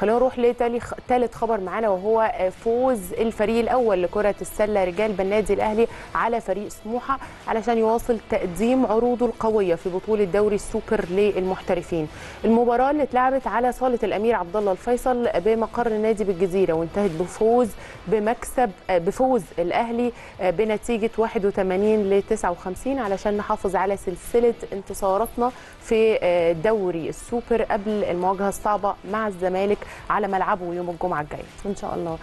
خلينا نروح لثالث خبر معانا وهو فوز الفريق الأول لكرة السلة رجال بالنادي الأهلي على فريق سموحة علشان يواصل تقديم عروضه القوية في بطولة دوري السوبر للمحترفين. المباراة اللي اتلعبت على صالة الأمير عبد الله الفيصل بمقر النادي بالجزيرة وانتهت بفوز بمكسب بفوز الأهلي بنتيجة 81 ل 59 علشان نحافظ على سلسلة انتصاراتنا في دوري السوبر قبل المواجهة الصعبة مع الزمالك على ملعبه يوم الجمعة الجاية. إن شاء الله.